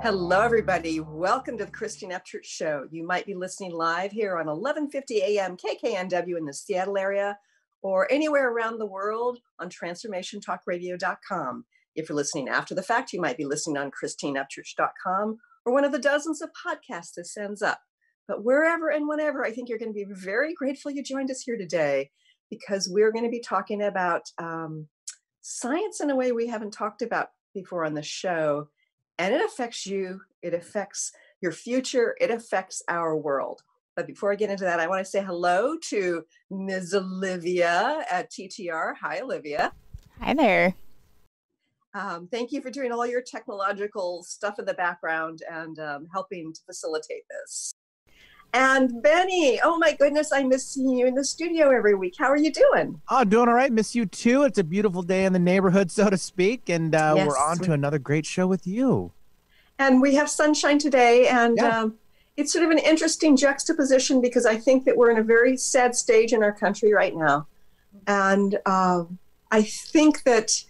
Hello, everybody. Welcome to the Christine Upchurch Show. You might be listening live here on 1150 AM KKNW in the Seattle area or anywhere around the world on transformationtalkradio.com. If you're listening after the fact, you might be listening on christineupchurch.com or one of the dozens of podcasts that sends up. But wherever and whenever, I think you're going to be very grateful you joined us here today because we're going to be talking about um, science in a way we haven't talked about before on the show and it affects you, it affects your future, it affects our world. But before I get into that, I want to say hello to Ms. Olivia at TTR. Hi, Olivia. Hi there. Um, thank you for doing all your technological stuff in the background and um, helping to facilitate this. And Benny, oh my goodness, I miss seeing you in the studio every week. How are you doing? Oh, doing all right. Miss you too. It's a beautiful day in the neighborhood, so to speak. And uh, yes, we're on to another great show with you. And we have sunshine today. And yeah. um, it's sort of an interesting juxtaposition because I think that we're in a very sad stage in our country right now. And uh, I think that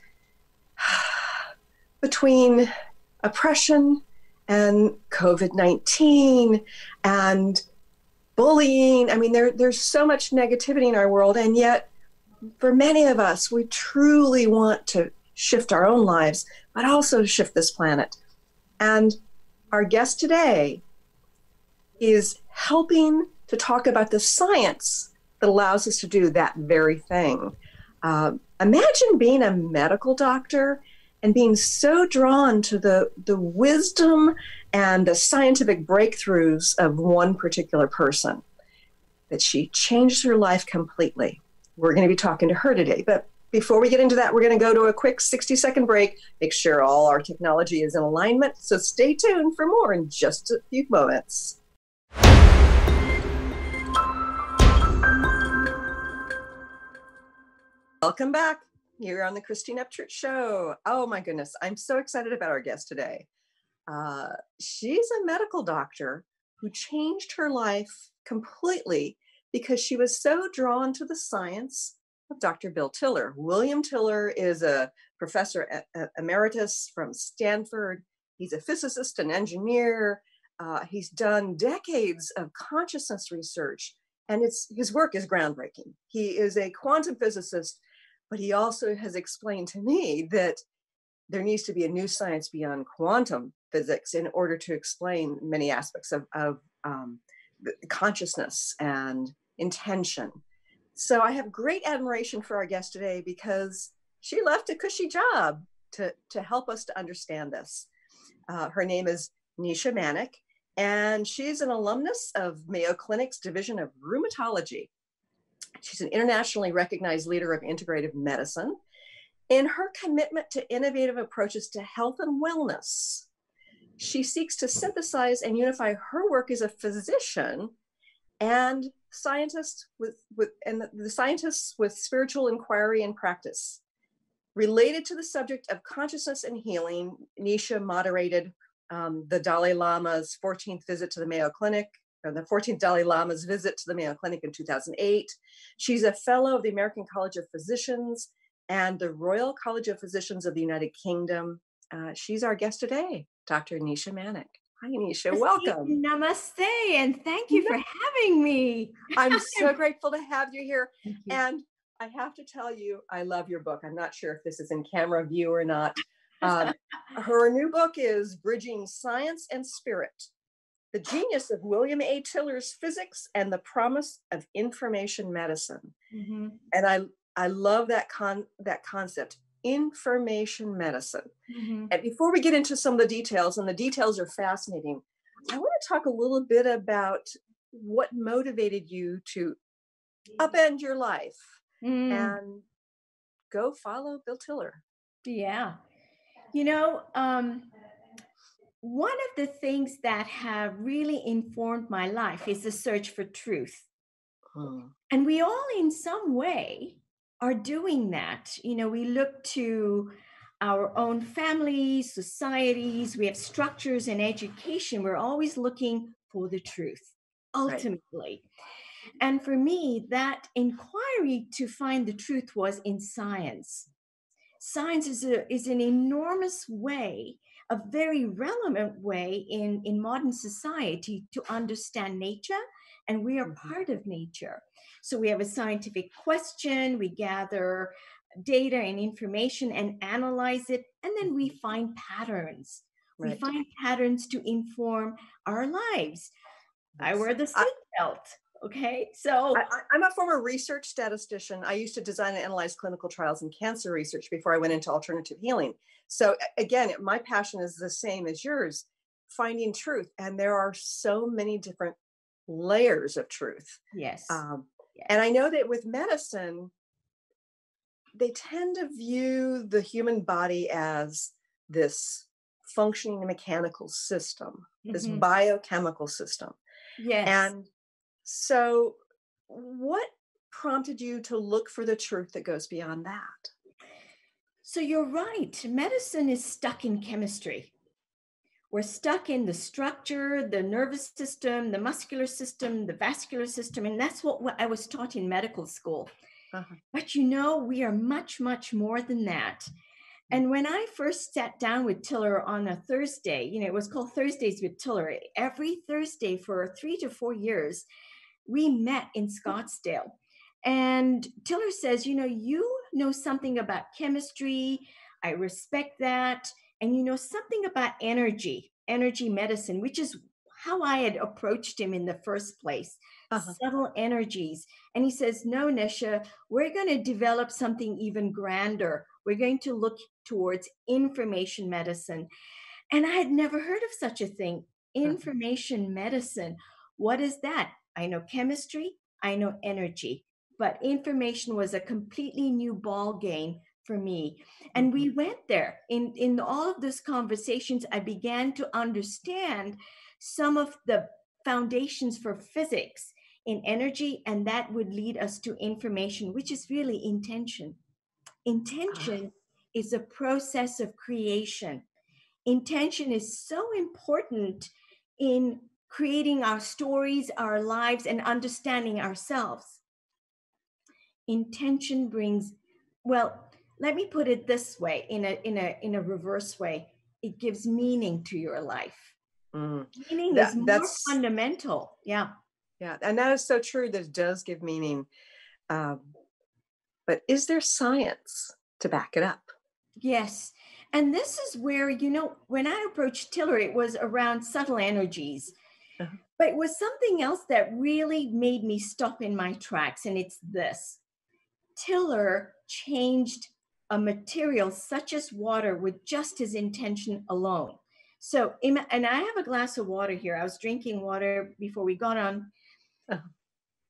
between oppression and COVID 19 and bullying. I mean, there, there's so much negativity in our world, and yet, for many of us, we truly want to shift our own lives, but also shift this planet. And our guest today is helping to talk about the science that allows us to do that very thing. Uh, imagine being a medical doctor and being so drawn to the, the wisdom and the scientific breakthroughs of one particular person that she changed her life completely. We're going to be talking to her today. But before we get into that, we're going to go to a quick 60 second break, make sure all our technology is in alignment. So stay tuned for more in just a few moments. Welcome back. You're on the Christine Upchurch Show. Oh my goodness, I'm so excited about our guest today. Uh, she's a medical doctor who changed her life completely because she was so drawn to the science of Dr. Bill Tiller. William Tiller is a professor emeritus from Stanford. He's a physicist and engineer. Uh, he's done decades of consciousness research, and it's his work is groundbreaking. He is a quantum physicist but he also has explained to me that there needs to be a new science beyond quantum physics in order to explain many aspects of, of um, consciousness and intention. So I have great admiration for our guest today because she left a cushy job to, to help us to understand this. Uh, her name is Nisha Manek, and she's an alumnus of Mayo Clinic's Division of Rheumatology. She's an internationally recognized leader of integrative medicine. In her commitment to innovative approaches to health and wellness, she seeks to synthesize and unify her work as a physician and scientist with, with and the scientists with spiritual inquiry and practice. Related to the subject of consciousness and healing, Nisha moderated um, the Dalai Lama's 14th visit to the Mayo Clinic the 14th Dalai Lama's visit to the Mayo Clinic in 2008. She's a fellow of the American College of Physicians and the Royal College of Physicians of the United Kingdom. Uh, she's our guest today, Dr. Nisha Manek. Hi, Nisha. Welcome. Namaste, and thank you for having me. I'm so grateful to have you here. You. And I have to tell you, I love your book. I'm not sure if this is in camera view or not. Um, her new book is Bridging Science and Spirit the genius of William A. Tiller's physics and the promise of information medicine. Mm-hmm. And I I love that con that concept, information medicine. Mm-hmm. And before we get into some of the details, and the details are fascinating, I want to talk a little bit about what motivated you to upend your life mm. and go follow Bill Tiller. Yeah. You know, um, one of the things that have really informed my life is the search for truth. Hmm. And we all, in some way, are doing that. You know, we look to our own families, societies, we have structures in education. We're always looking for the truth, ultimately. Right. And for me, that inquiry to find the truth was in science. Science is, a, is an enormous way, a very relevant way in, in modern society to understand nature, and we are mm-hmm. part of nature. So we have a scientific question, we gather data and information and analyze it, and then we mm-hmm. find patterns. Right. We find patterns to inform our lives. I wear the seatbelt. Okay, so I, am a former research statistician. I used to design and analyze clinical trials in cancer research before I went into alternative healing. So again, my passion is the same as yours, finding truth. And there are so many different layers of truth. Yes. Um, yes. And I know that with medicine, they tend to view the human body as this functioning mechanical system, mm-hmm. this biochemical system. Yes. And so, what prompted you to look for the truth that goes beyond that? So, you're right. Medicine is stuck in chemistry. We're stuck in the structure, the nervous system, the muscular system, the vascular system. And that's what I was taught in medical school. Uh-huh. But you know, we are much, much more than that. And when I first sat down with Tiller on a Thursday, you know, it was called Thursdays with Tiller. Every Thursday for three to four years, we met in Scottsdale. And Tiller says, you know, you know something about chemistry. I respect that. And you know something about energy, energy medicine, which is how I had approached him in the first place. Uh-huh. Subtle energies. And he says, No, Nisha, we're going to develop something even grander. We're going to look towards information medicine. And I had never heard of such a thing. Uh-huh. Information medicine. What is that? I know chemistry, I know energy, but information was a completely new ball game for me. And we mm-hmm. went there. In in all of those conversations, I began to understand some of the foundations for physics in energy, and that would lead us to information, which is really intention. Intention is a process of creation. Intention is so important in creating our stories, our lives, and understanding ourselves. Intention brings, well, let me put it this way in a in a in a reverse way. It gives meaning to your life. Mm. Meaning that, is more that's, fundamental. Yeah. Yeah. And that is so true that it does give meaning. Um, but is there science to back it up? Yes. And this is where, you know, when I approached Tiller, it was around subtle energies. Uh-huh. But it was something else that really made me stop in my tracks, and it's this Tiller changed a material such as water with just his intention alone. So, and I have a glass of water here. I was drinking water before we got on. Uh-huh.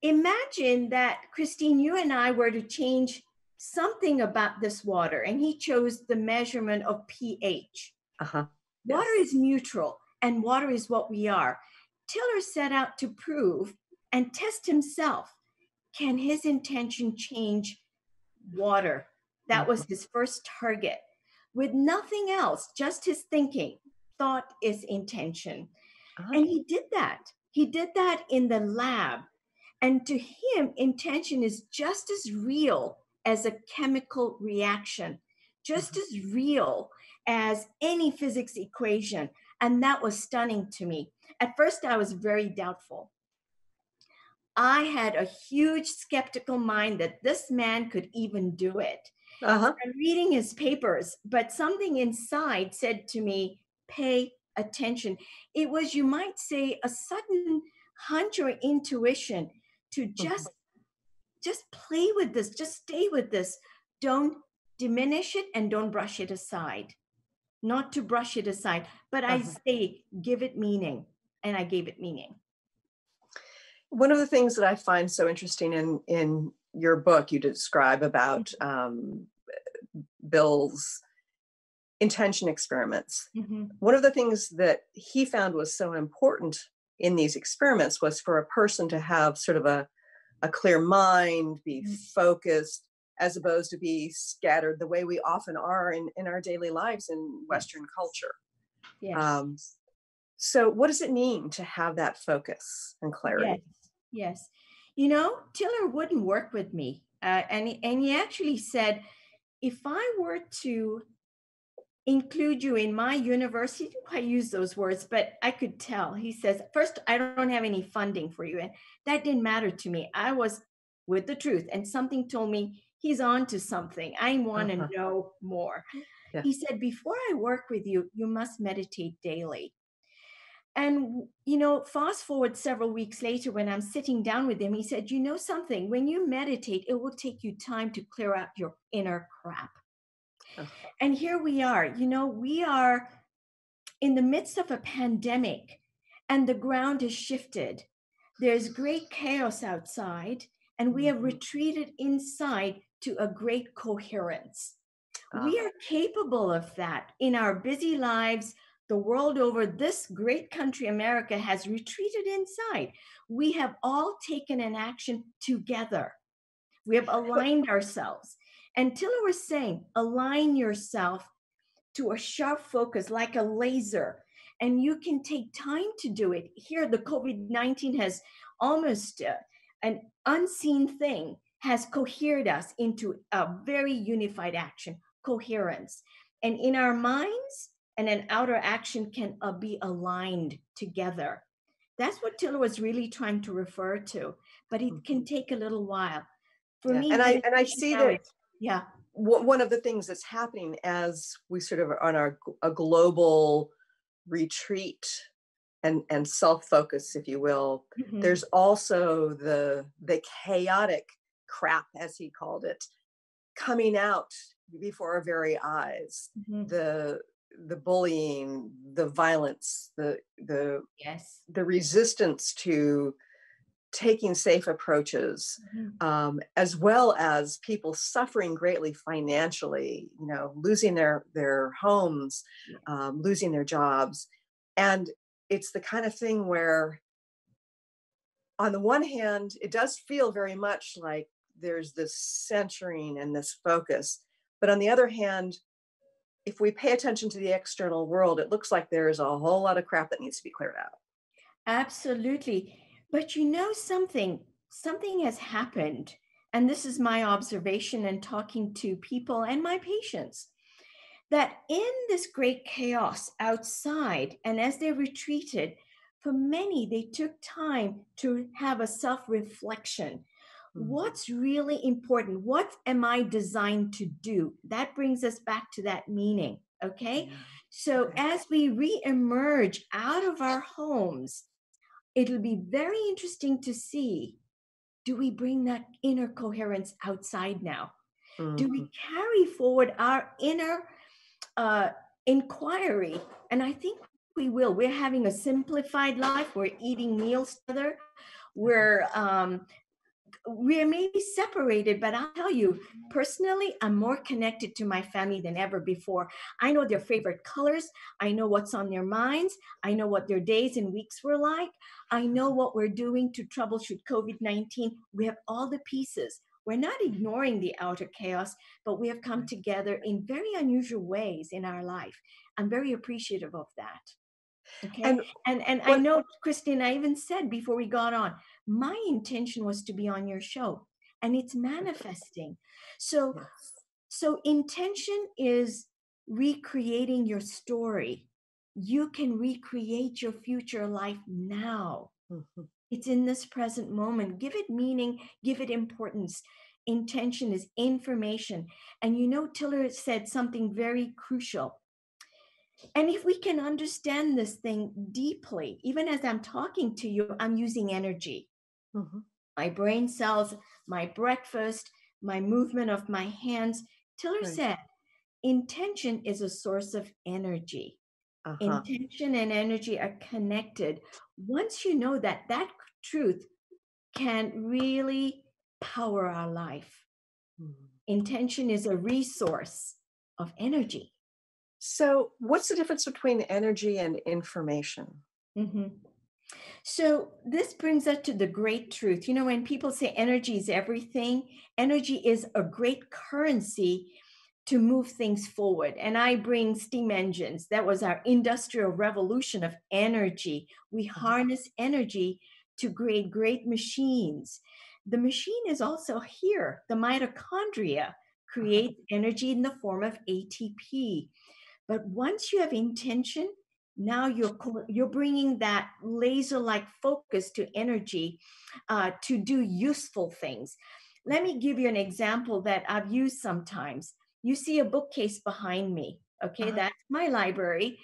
Imagine that, Christine, you and I were to change something about this water, and he chose the measurement of pH. Uh-huh. Water yes. is neutral, and water is what we are. Tiller set out to prove and test himself can his intention change water? That was his first target. With nothing else, just his thinking. Thought is intention. And he did that. He did that in the lab. And to him, intention is just as real as a chemical reaction, just uh-huh. as real as any physics equation. And that was stunning to me. At first, I was very doubtful. I had a huge skeptical mind that this man could even do it. Uh-huh. I'm reading his papers, but something inside said to me, pay attention. It was, you might say, a sudden hunch or intuition to mm-hmm. just mm-hmm. just play with this, just stay with this. Don't diminish it and don't brush it aside. Not to brush it aside, but uh-huh. I say give it meaning and I gave it meaning. One of the things that I find so interesting in in your book, you describe about mm-hmm. um, Bill's intention experiments. Mm-hmm. One of the things that he found was so important in these experiments was for a person to have sort of a, a clear mind, be mm-hmm. focused, as opposed to be scattered the way we often are in, in our daily lives in Western culture. Yes. Um, so, what does it mean to have that focus and clarity? Yes. yes. You know, Tiller wouldn't work with me. Uh, and, and he actually said, if I were to include you in my university, he didn't quite use those words, but I could tell. He says, first, I don't have any funding for you. And that didn't matter to me. I was with the truth. And something told me he's on to something. I want to uh-huh. know more. Yeah. He said, before I work with you, you must meditate daily. And, you know, fast forward several weeks later, when I'm sitting down with him, he said, You know something, when you meditate, it will take you time to clear out your inner crap. Oh. And here we are, you know, we are in the midst of a pandemic and the ground has shifted. There's great chaos outside, and we have mm-hmm. retreated inside to a great coherence. We ah. are capable of that in our busy lives the world over, this great country, America, has retreated inside. We have all taken an action together. We have aligned ourselves. And Tiller was saying, align yourself to a sharp focus like a laser, and you can take time to do it. Here, the COVID 19 has almost uh, an unseen thing has cohered us into a very unified action, coherence. And in our minds, and an outer action can uh, be aligned together. That's what Tiller was really trying to refer to, but it can mm-hmm. take a little while. For yeah. me, and I and I see that yeah, one of the things that's happening as we sort of are on our a global retreat and and self focus, if you will. Mm-hmm. There's also the the chaotic crap, as he called it, coming out before our very eyes. Mm-hmm. The the bullying, the violence, the the yes, the resistance to taking safe approaches, mm-hmm. um, as well as people suffering greatly financially, you know, losing their their homes, um, losing their jobs, and it's the kind of thing where, on the one hand, it does feel very much like there's this centering and this focus, but on the other hand, if we pay attention to the external world, it looks like there's a whole lot of crap that needs to be cleared out. Absolutely. But you know something, something has happened. And this is my observation and talking to people and my patients that in this great chaos outside, and as they retreated, for many, they took time to have a self reflection. What's really important what am i designed to do that brings us back to that meaning okay yeah. so okay. as we re-emerge out of our homes it'll be very interesting to see do we bring that inner coherence outside now mm-hmm. do we mm-hmm. carry forward our inner uh, inquiry and i think we will we're having a simplified life we're eating meals together we're um, we may be separated, but I'll tell you, personally, I'm more connected to my family than ever before. I know their favorite colors. I know what's on their minds. I know what their days and weeks were like. I know what we're doing to troubleshoot COVID 19. We have all the pieces. We're not ignoring the outer chaos, but we have come together in very unusual ways in our life. I'm very appreciative of that. Okay. And and, and I know, Christine, I even said before we got on, my intention was to be on your show and it's manifesting. So yes. so intention is recreating your story. You can recreate your future life now. Mm-hmm. it's in this present moment. Give it meaning give it importance. Intention is information. And you know tiller said something very crucial. And if we can understand this thing deeply even as i'm talking to you i'm using energy Mm-hmm. My brain cells, my breakfast, my movement of my hands. Tiller right. said, intention is a source of energy. Uh-huh. Intention and energy are connected. Once you know that, that truth can really power our life. Mm-hmm. Intention is a resource of energy. So, what's the difference between energy and information? Mm-hmm. So this brings us to the great truth. You know, when people say energy is everything, energy is a great currency to move things forward. And I bring steam engines. That was our industrial revolution of energy. We mm-hmm. harness energy to create great machines. the machine is also here. The mitochondria create uh-huh. energy in the form of ATP. But once you have intention, now you're you're bringing that laser-like focus to energy uh, to do useful things. Let me give you an example that I've used sometimes. You see a bookcase behind me. Okay, uh-huh. that's my library.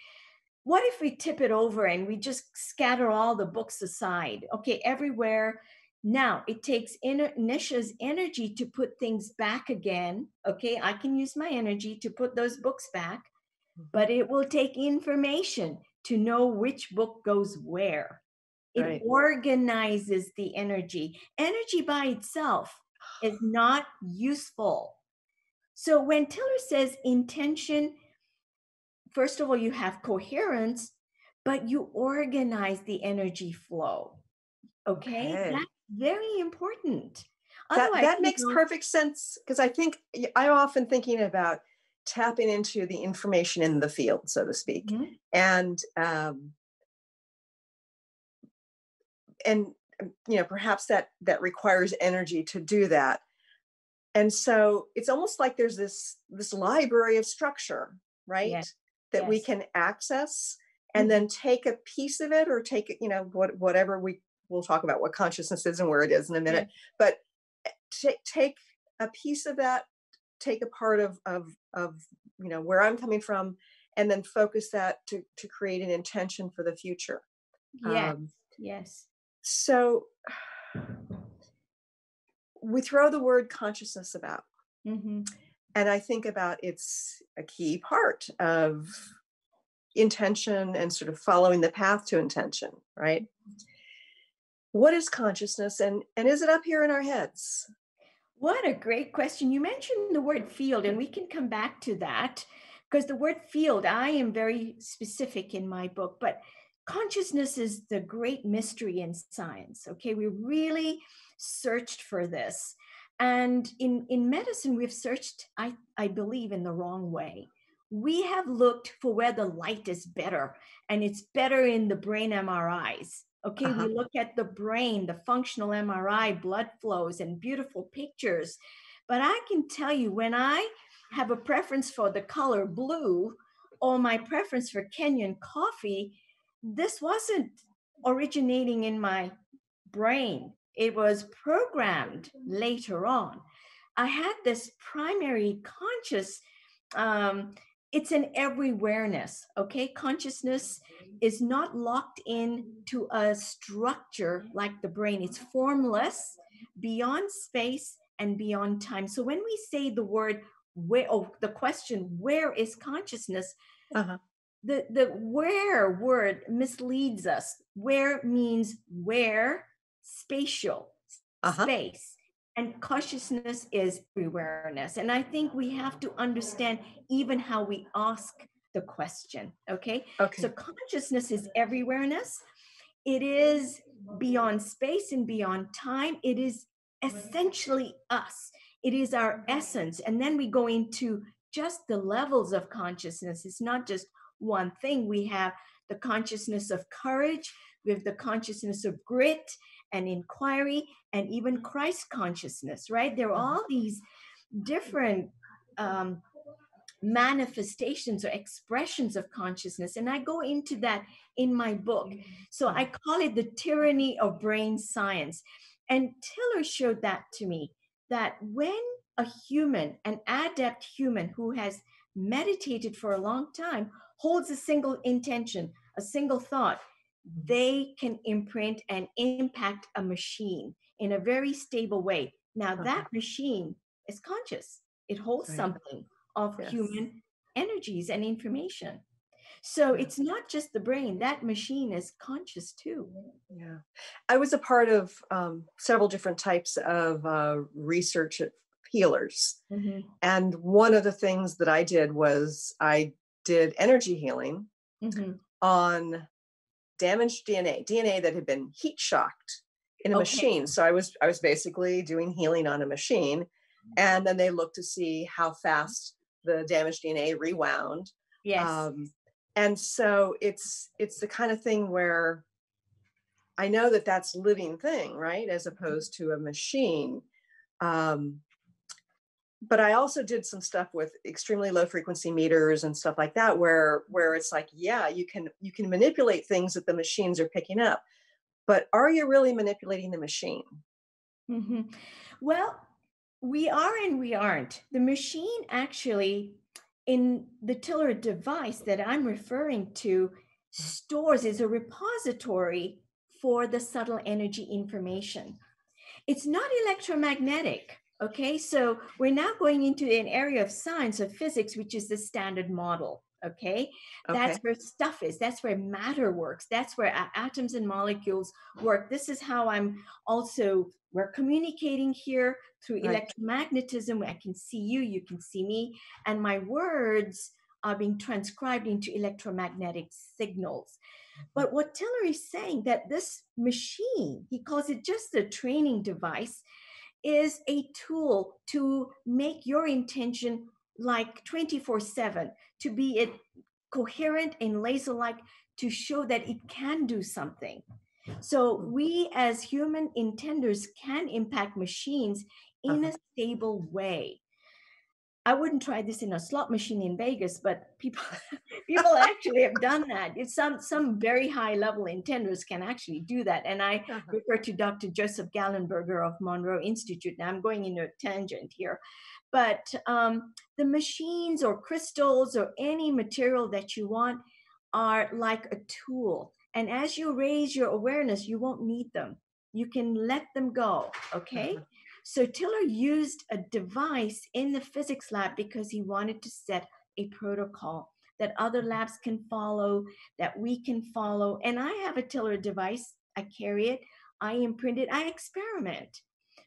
What if we tip it over and we just scatter all the books aside? Okay, everywhere now it takes Nisha's energy to put things back again. Okay, I can use my energy to put those books back. But it will take information to know which book goes where. It right. organizes the energy. Energy by itself is not useful. So when Tiller says intention, first of all, you have coherence, but you organize the energy flow. Okay. okay. That's very important. that, that makes perfect sense because I think I'm often thinking about tapping into the information in the field, so to speak, mm-hmm. and um, and um, you know perhaps that that requires energy to do that, and so it's almost like there's this this library of structure, right, yes. that yes. we can access and mm-hmm. then take a piece of it or take you know what whatever we we'll talk about what consciousness is and where it is in a minute but eh, t- take a piece of that take a part of of of you know where i'm coming from and then focus that to to create an intention for the future yeah um, yes. so we throw the word consciousness about mm-hmm. and i think about it's a key part of intention and sort of following the path to intention right? Mm-hmm. What is consciousness and and is it up here in our heads what a great question. You mentioned the word field and we can come back to that because the word field i am very specific in my book but consciousness is the great mystery in science okay? We really searched for this and in in medicine we've searched i i believe in the wrong way. We have looked for where the light is better and it's better in the brain mris Okay, uh-huh. we look at the brain, the functional MRI, blood flows, and beautiful pictures. But I can tell you when I have a preference for the color blue or my preference for Kenyan coffee, this wasn't originating in my brain. It was programmed later on. I had this primary conscious um, it's an everywhereness okay? Consciousness is not locked in to a structure like the brain. It's formless beyond space and beyond time. So when we say the word where oh the question where is consciousness? Uh-huh. the the where word misleads us. Where means where spatial uh-huh. space and consciousness is awareness. And I think we have to understand even how we ask the question. Okay. Okay. So consciousness is everywhereness. It is beyond space and beyond time. It is essentially us. It is our essence. And then we go into just the levels of consciousness. It's not just one thing. We have the consciousness of courage, we have the consciousness of grit, and inquiry and even Christ consciousness, right? There are mm-hmm. all these different um, manifestations or expressions of consciousness. And I go into that in my book. So I call it the tyranny of brain science. And Tiller showed that to me that when a human, an adept human who has meditated for a long time, holds a single intention, a single thought, they can imprint and impact a machine in a very stable way. Now, uh-huh. that machine is conscious, it holds right. something of yes. human energies and information. So it's not just the brain, that machine is conscious too. Yeah. I was a part of um, several different types of uh, research healers. Mm-hmm. And one of the things that I did was I did energy healing mm-hmm. on damaged DNA, DNA that had been heat shocked in a okay. machine. So I was I was basically doing healing on a machine, and then they looked to see how fast the damaged DNA rewound. Yes. Um, and so it's it's the kind of thing where I know that that's living thing, right? As Mm-hmm. opposed to a machine. Um, but I also did some stuff with extremely low frequency meters and stuff like that, where where it's like, yeah, you can you can manipulate things that the machines are picking up, but are you really manipulating the machine? Mm-hmm. Well, we are and we aren't. The machine actually, in the tiller device that I'm referring to, stores is a repository for the subtle energy information. It's not electromagnetic. Okay, so we're now going into an area of science of physics, which is the standard model. Okay? okay, that's where stuff is, that's where matter works, that's where atoms and molecules work. This is how I'm also, we're communicating here through right. electromagnetism. I can see you, you can see me, and my words are being transcribed into electromagnetic signals. Mm-hmm. But what Tiller is saying that this machine, he calls it just a training device, is a tool to make your intention like 24 7 to be it coherent and laser like to show that it can do something so we as human intenders can impact machines in uh-huh. a stable way I wouldn't try this in a slot machine in Vegas, but people people actually have done that. It's some some very high level intenders can actually do that. And I uh-huh. refer to Dr. Joseph Gallenberger of Monroe Institute. Now I'm going into a tangent here, but um, the machines or crystals or any material that you want are like a tool. And as you raise your awareness, you won't need them. You can let them go. Okay. Uh-huh. So Tiller used a device in the physics lab because he wanted to set a protocol that other labs can follow, that we can follow. And I have a Tiller device. I carry it, I imprint it, I experiment.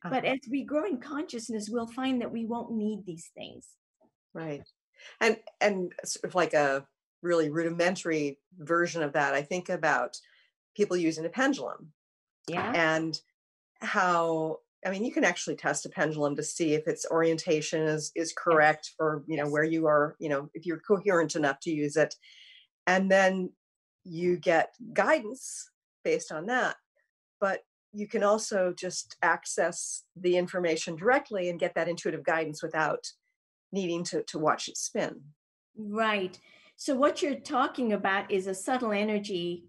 Uh-huh. But as we grow in consciousness, we'll find that we won't need these things. Right. And and sort of like a really rudimentary version of that, I think about people using a pendulum. Yeah. And how I mean, you can actually test a pendulum to see if its orientation is is correct for you know yes. where you are, you know, if you're coherent enough to use it, and then you get guidance based on that. But you can also just access the information directly and get that intuitive guidance without needing to to watch it spin. Right. So what you're talking about is a subtle energy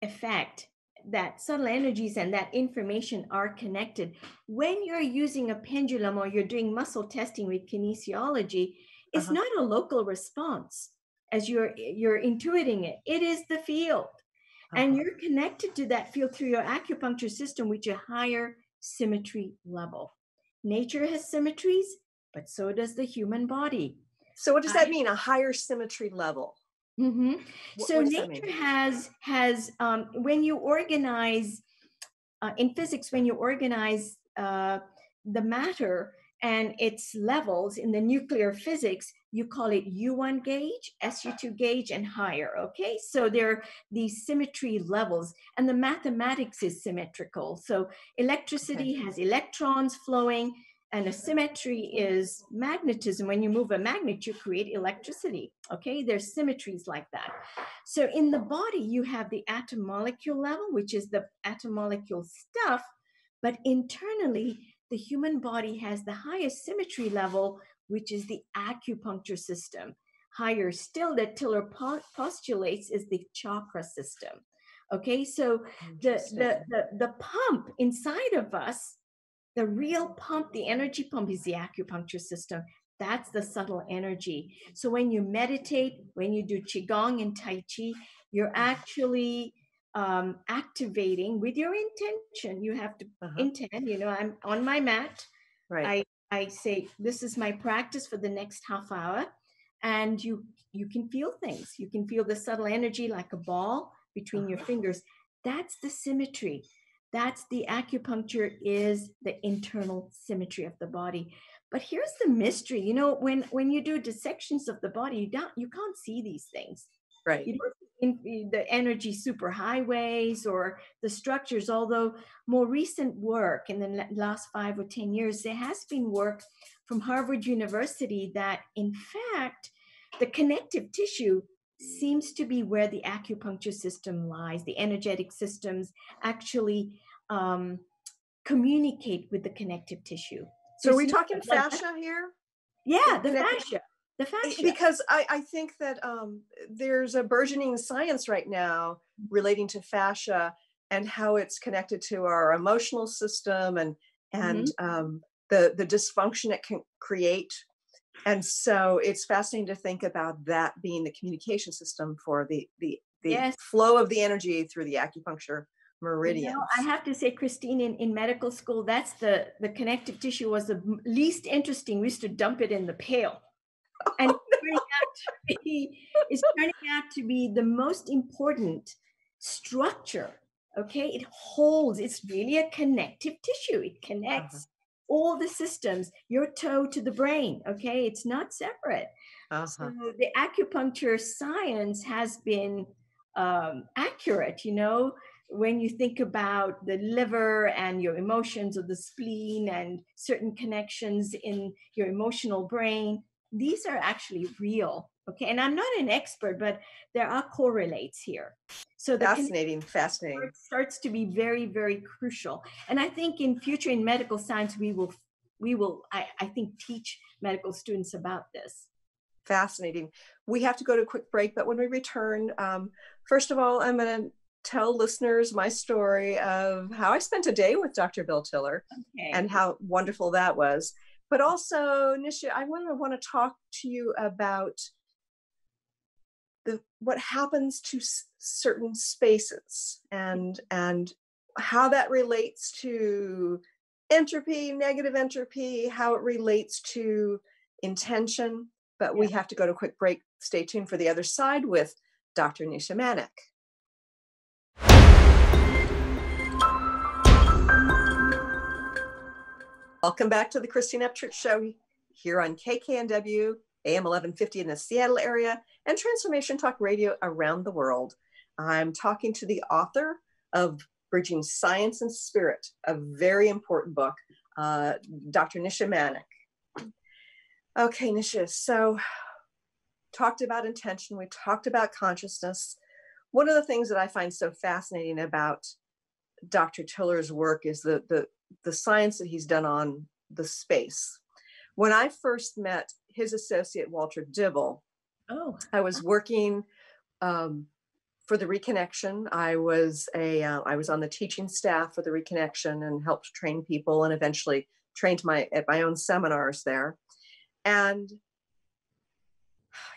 effect that subtle energies and that information are connected. When you're using a pendulum or you're doing muscle testing with kinesiology, it's uh-huh. not a local response as you're you're intuiting it. It is the field. Uh-huh. And you're connected to that field through your acupuncture system, which a higher symmetry level. Nature has symmetries, but so does the human body. So what does that mean? A higher symmetry level? Mm-hmm. What, so nature has has um, when you organize uh, in physics when you organize uh, the matter and its levels in the nuclear physics you call it u1 gauge su2 gauge and higher okay so there are these symmetry levels and the mathematics is symmetrical so electricity okay. has electrons flowing and a symmetry is magnetism. When you move a magnet, you create electricity. Okay, there's symmetries like that. So in the body, you have the atom molecule level, which is the atom molecule stuff, but internally, the human body has the highest symmetry level, which is the acupuncture system. Higher still, that Tiller postulates is the chakra system. Okay, so the, the, the, the pump inside of us the real pump, the energy pump is the acupuncture system. That's the subtle energy. So when you meditate, when you do Qigong and Tai Chi, you're actually um, activating with your intention. You have to uh-huh. intend, you know, I'm on my mat. Right. I, I say, this is my practice for the next half hour. And you you can feel things. You can feel the subtle energy like a ball between your uh-huh. fingers. That's the symmetry that's the acupuncture is the internal symmetry of the body but here's the mystery you know when when you do dissections of the body you don't you can't see these things right you don't in the energy superhighways or the structures although more recent work in the last five or ten years there has been work from harvard university that in fact the connective tissue seems to be where the acupuncture system lies. The energetic systems actually um, communicate with the connective tissue. So, are we talking fascia here? Yeah, the fascia. The fascia. Because I, I think that um, there's a burgeoning science right now relating to fascia and how it's connected to our emotional system and and mm-hmm. um, the the dysfunction it can create and so it's fascinating to think about that being the communication system for the the the yes. flow of the energy through the acupuncture meridian. You know, I have to say, Christine, in, in medical school, that's the the connective tissue was the least interesting. We used to dump it in the pail, and oh, no. turning out to be, it's turning out to be the most important structure. Okay, it holds. It's really a connective tissue. It connects. Uh-huh all the systems, your toe to the brain. Okay, it's not separate. Uh-huh. So the acupuncture science has been um, accurate. You know, when you think about the liver and your emotions, or the spleen, and certain connections in your emotional brain, these are actually real. Okay, and I'm not an expert, but there are correlates here. So fascinating, fascinating. It starts to be very, very crucial. And I think in future in medical science, we will, we will, I, I think, teach medical students about this. Fascinating. We have to go to a quick break, but when we return, um, first of all, I'm going to tell listeners my story of how I spent a day with Dr. Bill Tiller okay. and how wonderful that was. But also, Nisha, I want to want to talk to you about the what happens to s- certain spaces and mm-hmm. and how that relates to entropy negative entropy how it relates to intention but yeah. we have to go to a quick break stay tuned for the other side with dr nisha manek welcome back to the christine upchurch show here on kknw AM 1150 in the Seattle area, and Transformation Talk Radio around the world. I'm talking to the author of Bridging Science and Spirit, a very important book, uh, Dr. Nisha Manek. Okay, Nisha, so talked about intention, we talked about consciousness. One of the things that I find so fascinating about Dr. Tiller's work is the, the, the science that he's done on the space. When I first met his associate Walter Dibble. Oh, I was working um, for the Reconnection. I was a uh, I was on the teaching staff for the Reconnection and helped train people, and eventually trained my at my own seminars there. And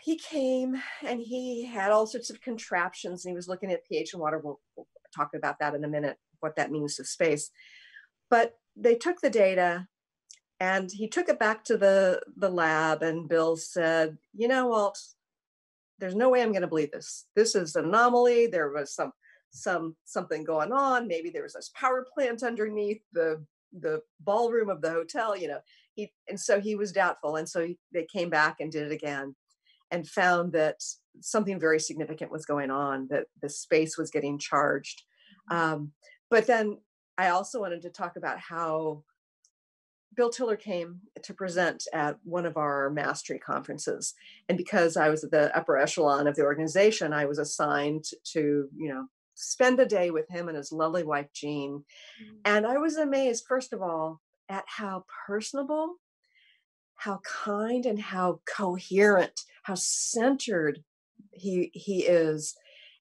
he came and he had all sorts of contraptions, and he was looking at pH and water. We'll, we'll talk about that in a minute, what that means to space. But they took the data and he took it back to the the lab and bill said you know walt there's no way i'm going to believe this. This is an anomaly. There was some some something going on. Maybe there was this power plant underneath the the ballroom of the hotel you know. He and so he was doubtful. And so he, they came back and did it again and found that something very significant was going on that the space was getting charged. Mm-hmm. um, but then i also wanted to talk about how Bill Tiller came to present at one of our mastery conferences. And because I was at the upper echelon of the organization, I was assigned to, you know, spend a day with him and his lovely wife, Jean. Mm-hmm. And I was amazed, first of all, at how personable, how kind, and how coherent, how centered he he is.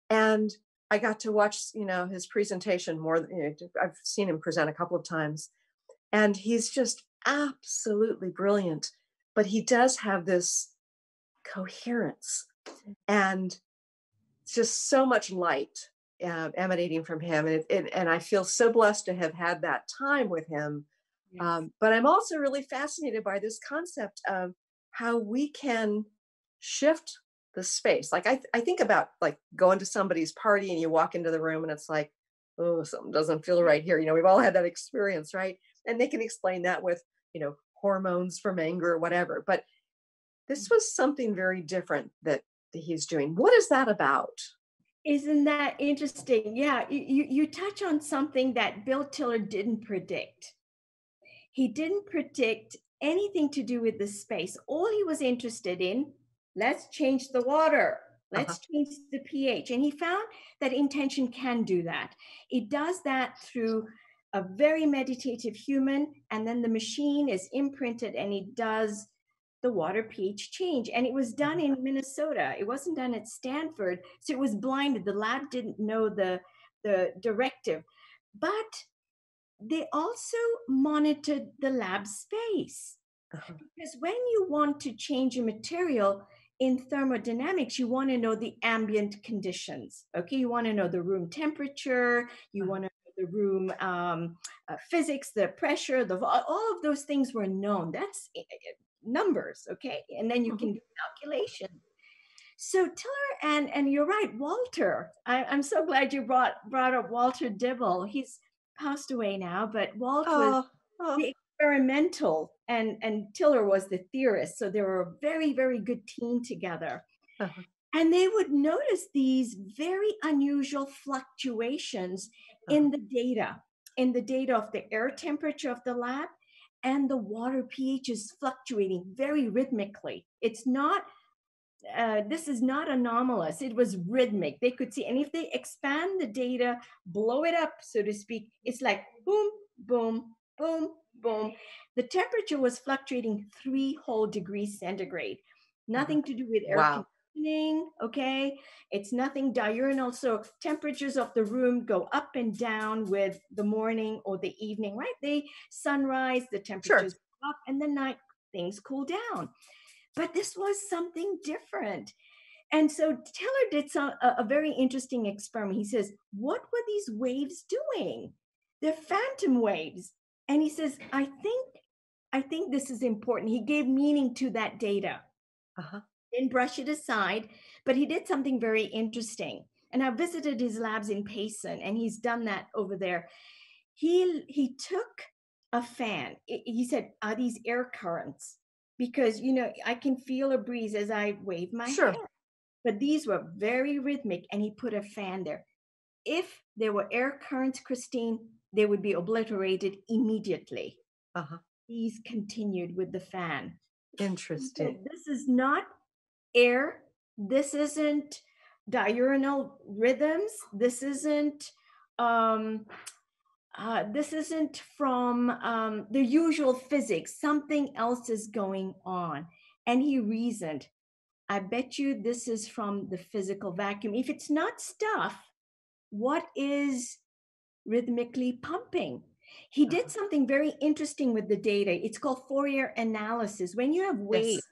And I got to watch, you know, his presentation more than you know, I've seen him present a couple of times and he's just absolutely brilliant but he does have this coherence and just so much light uh, emanating from him and, it, it, and i feel so blessed to have had that time with him yes. um, but i'm also really fascinated by this concept of how we can shift the space like I, th- I think about like going to somebody's party and you walk into the room and it's like oh something doesn't feel right here. You know we've all had that experience right? And they can explain that with you know hormones from anger or whatever but this mm. was something very different that he's doing. What is that about? Isn't that interesting? Yeah you, you touch on something that bill tiller didn't predict. He didn't predict anything to do with the space. All he was interested in let's change the water Let's uh-huh. change the pH. And he found that intention can do that. It does that through a very meditative human, and then the machine is imprinted and it does the water pH change. And it was done in Minnesota. It wasn't done at Stanford. So it was blinded. The lab didn't know the, the directive. But they also monitored the lab space. Uh-huh. Because when you want to change a material, in thermodynamics, you want to know the ambient conditions. Okay, you want to know the room temperature, you uh-huh. want to know the room um, uh, physics, the pressure, the all of those things were known. That's eh, eh, numbers, okay, and then you can mm-hmm. do calculation. So Tiller and and you're right, Walter. I, am so glad you brought brought up Walter Dibble. He's passed away now, but Walter oh, was oh. the experimental and and Tiller was the theorist. So they were a very very good team together. Uh-huh. And they would notice these very unusual fluctuations uh-huh. in the data, in the data of the air temperature of the lab and the water pH is fluctuating very rhythmically. It's not uh, this is not anomalous. It was rhythmic. They could see, and if they expand the data, blow it up, so to speak, it's like boom, boom, boom, boom. The temperature was fluctuating three whole degrees centigrade. Mm-hmm. Nothing to do with air wow. conditioning. Okay, it's nothing diurnal. So temperatures of the room go up and down with the morning or the evening. Right? They sunrise, the temperatures sure. up, and the night things cool down. But this was something different. And so Tiller did some, a, a very interesting experiment. He says, What were these waves doing? They're phantom waves. And he says, I think, I think this is important. He gave meaning to that data. Uh-huh. Didn't brush it aside, but he did something very interesting. And I visited his labs in Payson, and he's done that over there. He he took a fan. He said, "Are these air currents?" Because you know I can feel a breeze as I wave my sure. hand. But these were very rhythmic, and he put a fan there. If there were air currents, Christine, they would be obliterated immediately. Uh-huh. He's continued with the fan. Interesting. So this is not air. This isn't diurnal rhythms. This isn't um, uh, this isn't from um, the usual physics. Something else is going on. And he reasoned, I bet you this is from the physical vacuum. If it's not stuff, what is rhythmically pumping. He did uh-huh. something very interesting with the data. It's called Fourier analysis. When you have waves, yes.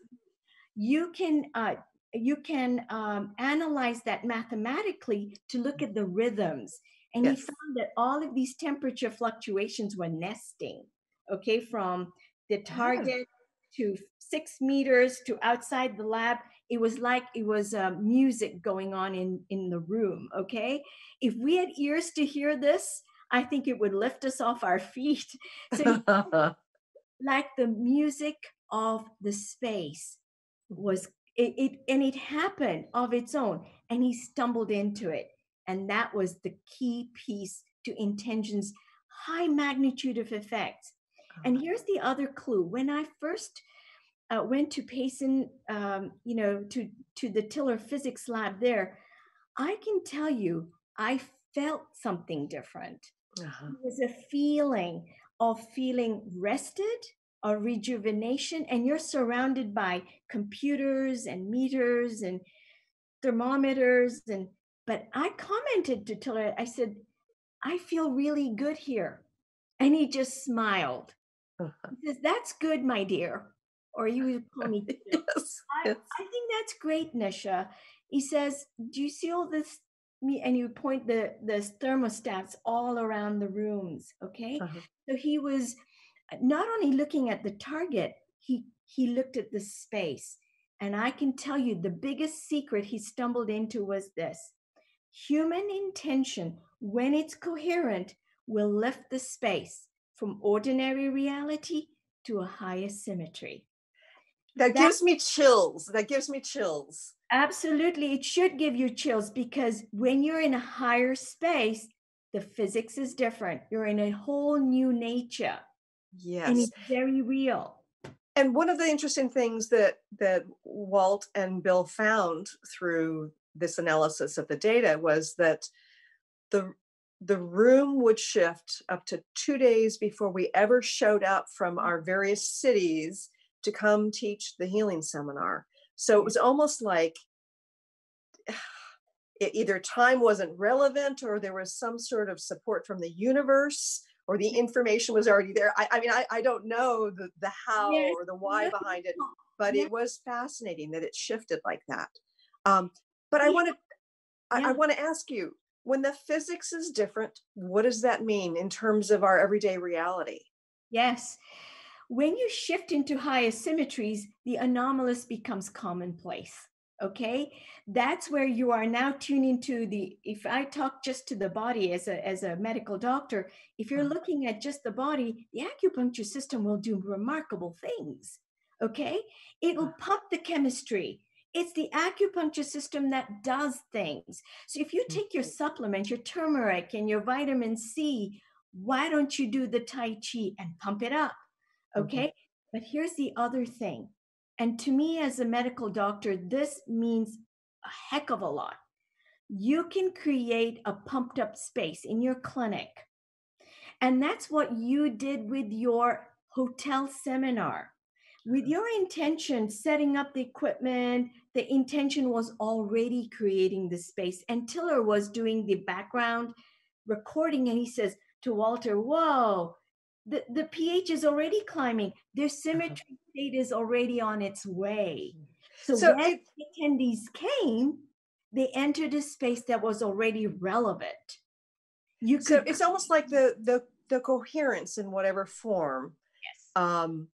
you can uh, you can um, analyze that mathematically to look at the rhythms. And yes. he found that all of these temperature fluctuations were nesting. Okay, from the ah. target to six meters to outside the lab it was like it was uh, music going on in in the room okay? If we had ears to hear this i think it would lift us off our feet. So like the music of the space was it, it and it happened of its own and he stumbled into it and that was the key piece to intention's high magnitude of effects and here's the other clue. When i first uh, went to Payson, um, you know, to to the Tiller Physics Lab there, I can tell you, I felt something different. Uh-huh. It was a feeling of feeling rested, a rejuvenation, and you're surrounded by computers and meters and thermometers and. But I commented to Tiller. I said, "I feel really good here," and he just smiled. Uh-huh. He says, "That's good, my dear." Or you call me. yes, I, yes. I think that's great, Nisha. He says, "Do you see all this?" Me and you point the the thermostats all around the rooms. Okay, uh-huh. so he was uh, not only looking at the target, he he looked at the space. And I can tell you the biggest secret he stumbled into was this human intention, when it's coherent, will lift the space from ordinary reality to a higher symmetry that gives me chills. That gives me chills. Absolutely. It should give you chills because when you're in a higher space, the physics is different. You're in a whole new nature. Yes. And it's very real. And one of the interesting things that that Walt and Bill found through this analysis of the data was that the the room would shift up to two days before we ever showed up from our various cities to come teach the healing seminar. So it was almost like it, either time wasn't relevant or there was some sort of support from the universe or the information was already there. I, I mean, I, I don't know the, the how yes. or the why behind it, but it was fascinating that it shifted like that. Um, but I want to, I, I want to ask you, when the physics is different, what does that mean in terms of our everyday reality? Yes. When you shift into higher symmetries, the anomalous becomes commonplace okay? That's where you are now tuning to the if i talk just to the body as a as a medical doctor if you're mm-hmm. looking at just the body the acupuncture system will do remarkable things okay? It will pump the chemistry. It's the acupuncture system that does things. So if you take your supplement your turmeric and your vitamin c why don't you do the tai chi and pump it up okay mm-hmm. but here's the other thing and to me, as a medical doctor, this means a heck of a lot. You can create a pumped up space in your clinic. And that's what you did with your hotel seminar. With your intention, setting up the equipment, the intention was already creating the space. And Tiller was doing the background recording, and he says to Walter, Whoa, the, the pH is already climbing. Their uh-huh. symmetry state is already on its way. So, so when it, attendees came, they entered a space that was already relevant. You could, so it's almost like the the the coherence in whatever form yes. um,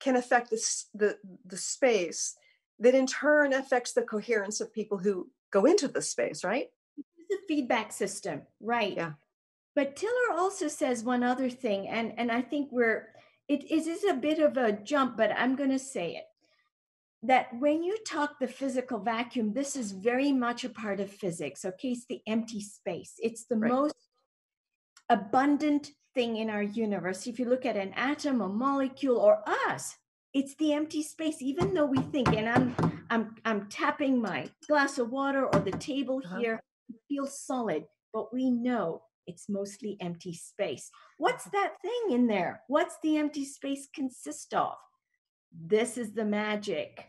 can affect the, the the space that in turn affects the coherence of people who go into the space, right? It's a feedback system, right? Yeah. But Tiller also says one other thing, and, and I think we're, it is a bit of a jump, but I'm going to say it. That when you talk the physical vacuum, this is very much a part of physics. Okay, it's the empty space. It's the right. most abundant thing in our universe. If you look at an atom, a molecule, or us, it's the empty space. Even though we think, and I'm I'm I'm tapping my glass of water or the table uh-huh. here, it feels solid, but we know it's mostly empty space. What's that thing in there? What's the empty space consist of? This is the magic.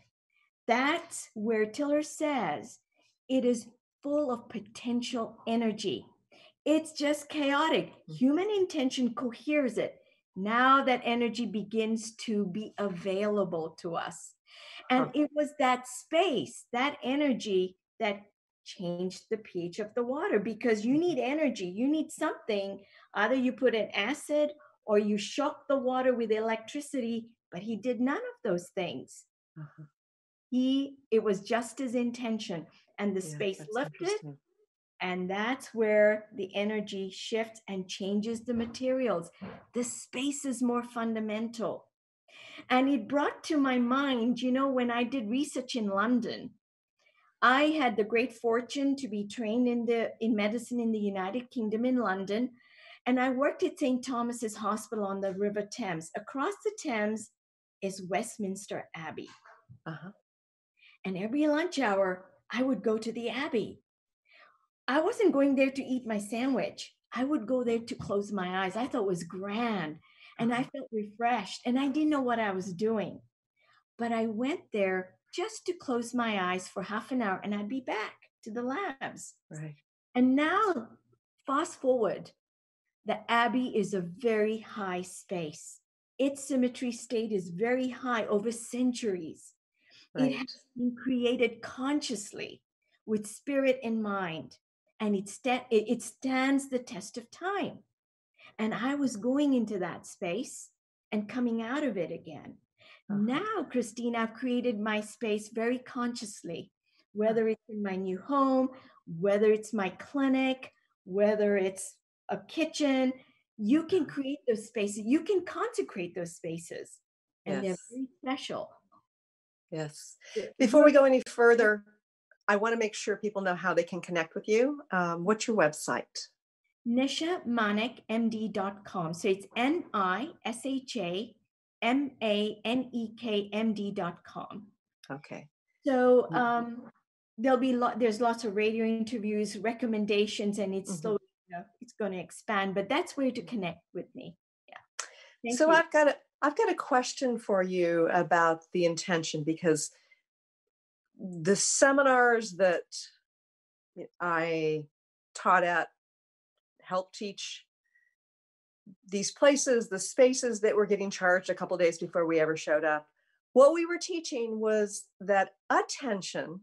That's where Tiller says it is full of potential energy. It's just chaotic. Mm. Human intention coheres it. Now that energy begins to be available to us. And it was that space, that energy that change the pH of the water because you need energy. You need something. Either you put an acid or you shock the water with electricity, but he did none of those things. Uh-huh. He, it was just his intention. And the yeah, space lifted. And that's where the energy shifts and changes the materials. The space is more fundamental. And it brought to my mind, you know, when I did research in London, I had the great fortune to be trained in the in medicine in the United Kingdom in London, and I worked at St Thomas's Hospital on the River Thames. Across the Thames is Westminster Abbey, uh-huh. and every lunch hour I would go to the Abbey. I wasn't going there to eat my sandwich. I would go there to close my eyes. I thought it was grand, and I uh-huh. felt refreshed, and I didn't know what I was doing, but I went there just to close my eyes for half an hour and I'd be back to the labs. Right. And now, fast forward, the Abbey is a very high space. Its symmetry state is very high over centuries. Right. It has been created consciously with spirit in mind, and it, sta- it stands the test of time. And I was going into that space and coming out of it again. Uh-huh. Now, Christine, I've created my space very consciously, whether uh-huh. it's in my new home, whether it's my clinic, whether it's a kitchen. You can uh-huh. create those spaces. You can consecrate those spaces, and yes. they're very special. Yes. Before we go any further, I want to make sure people know how they can connect with you. Um, what's your website? nishamanekmd.com. So it's N I S H A M A N E K M D dot com. Okay. So, mm-hmm. um, there'll be lot there's lots of radio interviews recommendations and it's mm-hmm. slowly you know, it's going to expand but that's where to connect with me yeah Thank so you. i've got a i've got a question for you about the intention because the seminars that i taught at help teach these places the spaces that were getting charged a couple days before we ever showed up what we were teaching was that attention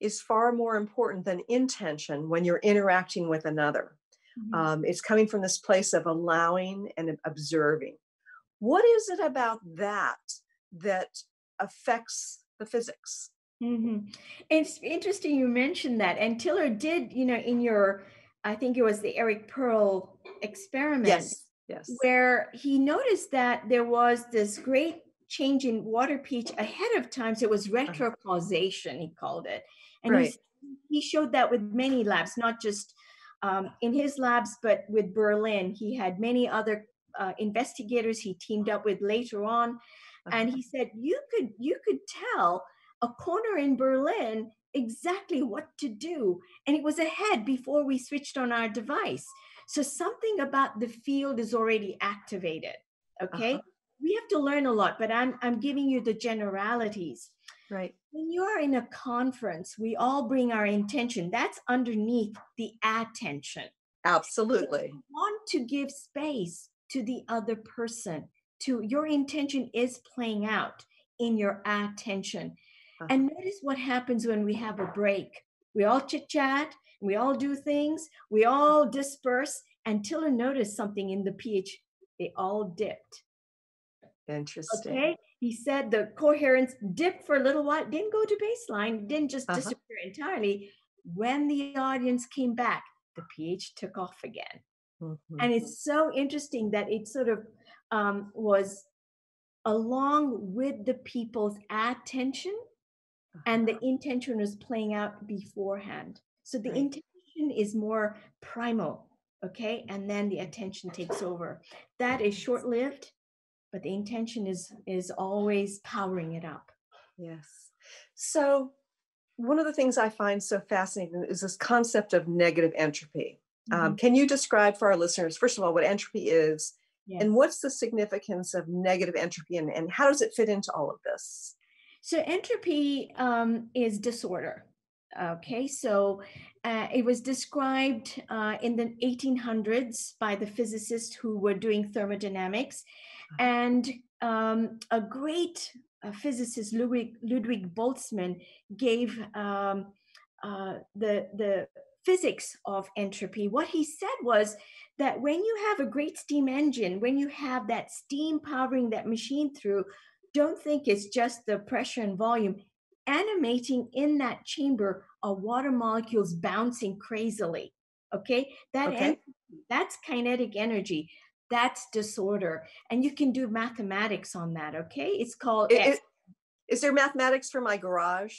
is far more important than intention when you're interacting with another. Mm-hmm. Um, it's coming from this place of allowing and observing. What is it about that that affects the physics? Mm-hmm. It's interesting you mentioned that. And Tiller did, you know, in your, I think it was the Eric Pearl experiment. Yes. Yes. Where he noticed that there was this great change in water pH ahead of time. So it was uh-huh. retrocausation, he called it. And right. he showed that with many labs, not just um, in his labs, but with Berlin. He had many other uh, investigators he teamed up with later on. Uh-huh. And he said, you could, you could tell a corner in Berlin exactly what to do. And it was ahead before we switched on our device. So something about the field is already activated. Okay. Uh-huh. We have to learn a lot, but I'm I'm giving you the generalities. Right. When you are in a conference, we all bring our intention. That's underneath the attention. Absolutely. So want to give space to the other person. To your intention is playing out in your attention. Uh-huh. And notice what happens when we have a break. We all chit chat, we all do things, we all disperse and I noticed something in the pH. They all dipped. Interesting. Okay. He said the coherence dipped for a little while, didn't go to baseline, didn't just uh-huh. disappear entirely. When the audience came back, the pH took off again. Mm-hmm. And it's so interesting that it sort of um, was along with the people's attention and the uh-huh. intention was playing out beforehand. So the right. intention is more primal, okay? And then the attention takes over. That is short lived but the intention is is always powering it up yes so one of the things i find so fascinating is this concept of negative entropy um, mm-hmm. um, can you describe for our listeners first of all what entropy is yes. and what's the significance of negative entropy and, and how does it fit into all of this so entropy um, is disorder okay so uh, it was described uh, in the 1800s by the physicists who were doing thermodynamics and um, a great uh, physicist, Ludwig, Ludwig Boltzmann, gave um, uh, the, the physics of entropy. What he said was that when you have a great steam engine, when you have that steam powering that machine through, don't think it's just the pressure and volume. Animating in that chamber are water molecules bouncing crazily. Okay, that okay. En- that's kinetic energy. That's disorder. And you can do mathematics on that okay? It's called it, it, is there mathematics for my garage?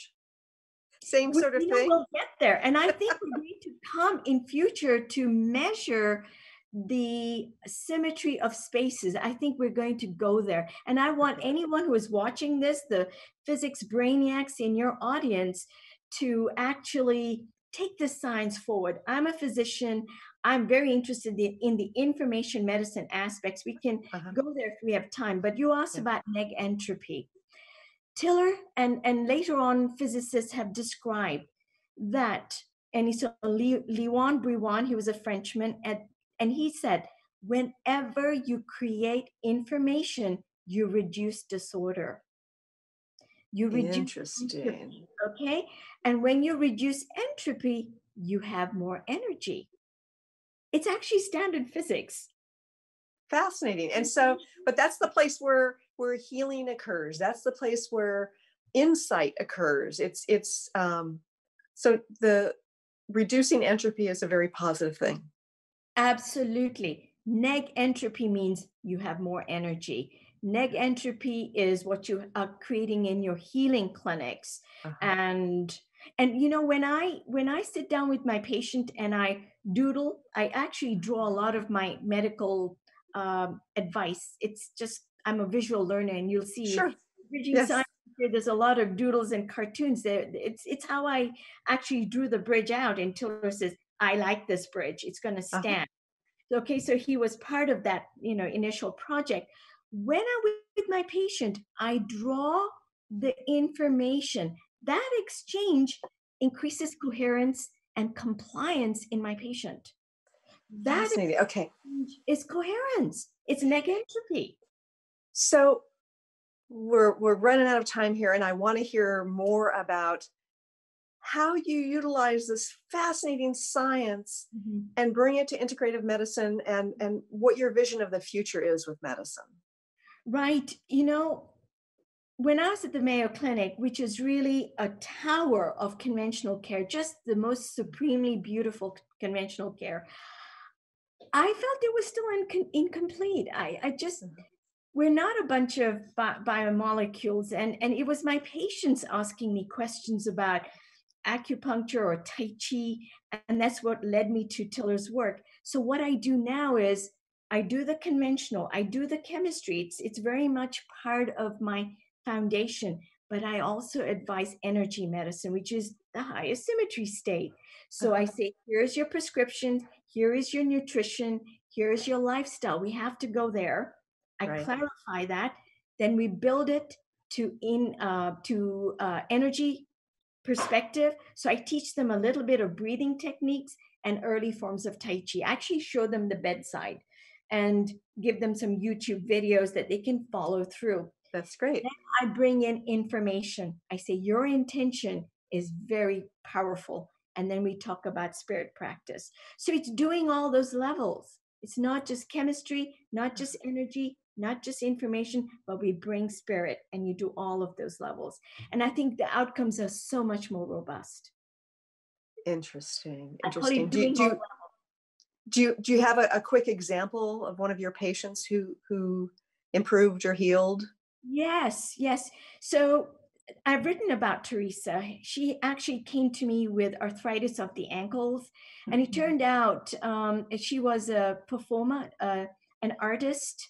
Same sort of thing? we'll get there. And i think we're going to come in future to measure the symmetry of spaces i think we're going to go there and i want anyone who is watching this the physics brainiacs in your audience to actually take the science forward i'm a physician I'm very interested in, in the information medicine aspects. We can uh-huh. go there if we have time. But you asked yeah. about neg entropy. Tiller and, and later on physicists have described that, and he saw Leon Brillouin, he was a Frenchman, and, and he said, whenever you create information, you reduce disorder. You reduce Interesting. Entropy, okay? And when you reduce entropy, you have more energy it's actually standard physics fascinating and so mm-hmm. but that's the place where where healing occurs that's the place where insight occurs it's it's um so the reducing entropy is a very positive thing absolutely neg entropy means you have more energy neg entropy is what you are creating in your healing clinics uh-huh. and and you know when i when i sit down with my patient and i doodle i actually draw a lot of my medical um, advice it's just i'm a visual learner and you'll see sure. yes. there's a lot of doodles and cartoons there. It's it's how I actually drew the bridge out. And Tiller says, "I like this bridge. It's going to uh-huh. stand." Uh-huh. Okay, so he was part of that, you know, initial project. When I'm with my patient, I draw the information. That exchange increases coherence and compliance in my patient. That okay. is coherence. It's negentropy. So we're we're running out of time here and i want to hear more about how you utilize this fascinating science mm-hmm. and bring it to integrative medicine and and what your vision of the future is with medicine. Right. You know when i was at the mayo clinic which is really a tower of conventional care just the most supremely beautiful conventional care i felt it was still in, incomplete. I i just mm-hmm. we're not a bunch of bi- biomolecules and and it was my patients asking me questions about acupuncture or tai chi and that's what led me to tiller's work so what i do now is i do the conventional i do the chemistry it's it's very much part of my foundation but i also advise energy medicine which is the highest symmetry state so i uh-huh. say here's your prescription here is your nutrition here's your lifestyle we have to go there I right. clarify that. Then we build it to in uh, to uh, energy perspective. So I teach them a little bit of breathing techniques and early forms of Tai Chi. I actually show them the bedside and give them some YouTube videos that they can follow through. That's great. Then I bring in information. I say, Your intention is very powerful. And then we talk about spirit practice. So it's doing all those levels. It's not just chemistry, not just energy, not just information, but we bring spirit and you do all of those levels. And I think the outcomes are so much more robust. Interesting. Interesting. Do, do, you, do, you, do you have a, a quick example of one of your patients who who improved or healed? Yes, yes. So I've written about Teresa. She actually came to me with arthritis of the ankles, and it mm-hmm. turned out um, she was a performer, uh, an artist,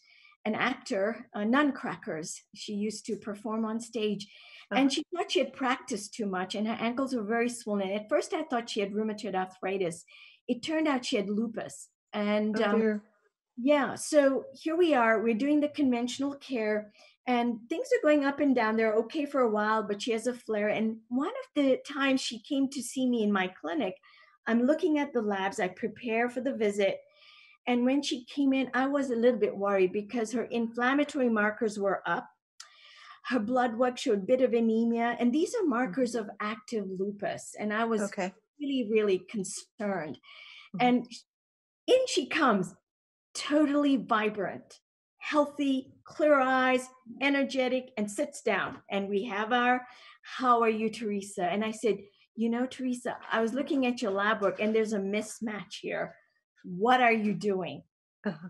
an actor, uh, Nuncrackers. She used to perform on stage. Uh-huh. And she thought she had practiced too much and her ankles were very swollen. At first, I thought she had rheumatoid arthritis. It turned out she had lupus. And oh, um, yeah, so here we are. We're doing the conventional care and things are going up and down. They're okay for a while, but she has a flare. And one of the times she came to see me in my clinic, I'm looking at the labs. I prepare for the visit and when she came in, I was a little bit worried because her inflammatory markers were up. Her blood work showed a bit of anemia, and these are markers mm-hmm. of active lupus. And I was okay. really, really concerned. Mm-hmm. And in she comes, totally vibrant, healthy, clear eyes, energetic, and sits down. And we have our, How are you, Teresa? And I said, You know, Teresa, I was looking at your lab work, and there's a mismatch here what are you doing? Uh-huh.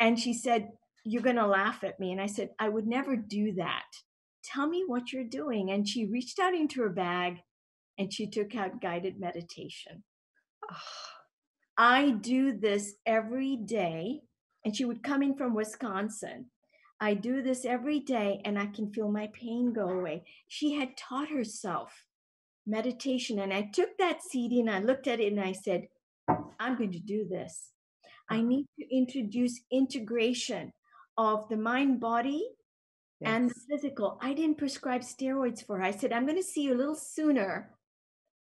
And she said, You're going to laugh at me. And I said, I would never do that. Tell me what you're doing. And she reached out into her bag and she took out guided meditation. I do this every day. And she would come in from Wisconsin. I do this every day and I can feel my pain go away. She had taught herself meditation. And I took that CD and I looked at it and I said, I'm going to do this. I need to introduce integration of the mind body yes. and the physical. I didn't prescribe steroids for her. I said, I'm going to see you a little sooner.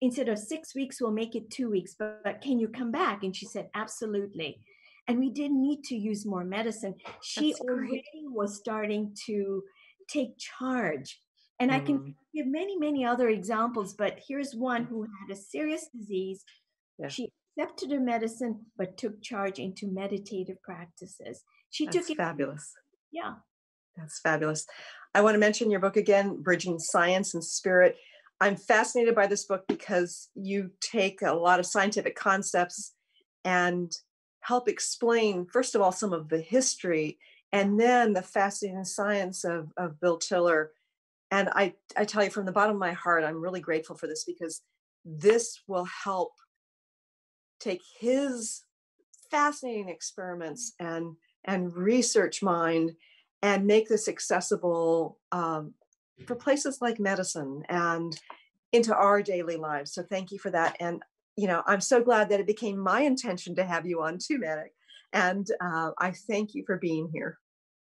Instead of six weeks, we'll make it two weeks, but, but can you come back? And she said, Absolutely. And we didn't need to use more medicine. She already was starting to take charge. And mm. I can mm-hmm. give many, many other examples, but here's one who had a serious disease. Yeah. She accepted her medicine, but took charge into meditative practices. She That's took it. Fabulous. Yeah. That's fabulous. I want to mention your book again, Bridging Science and Spirit. I'm fascinated by this book because you take a lot of scientific concepts and help explain, first of all, some of the history and then the fascinating science of, of Bill Tiller. And I, I tell you from the bottom of my heart, I'm really grateful for this because this will help take his fascinating experiments and and research mind and make this accessible um, for places like medicine and into our daily lives. So thank you for that. And, you know, I'm so glad that it became my intention to have you on too, Manek. And uh, I thank you for being here.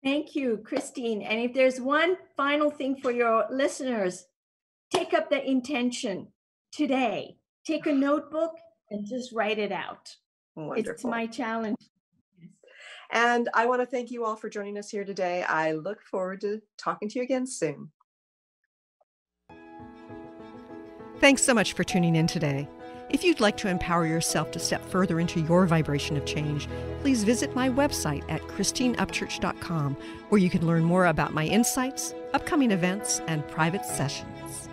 Thank you, Christine. And if there's one final thing for your listeners, take up the intention today. Take a notebook and just write it out. Wonderful. It's my challenge. And I want to thank you all for joining us here today. I look forward to talking to you again soon. Thanks so much for tuning in today. If you'd like to empower yourself to step further into your vibration of change, please visit my website at christineupchurch.com, where you can learn more about my insights, upcoming events, and private sessions.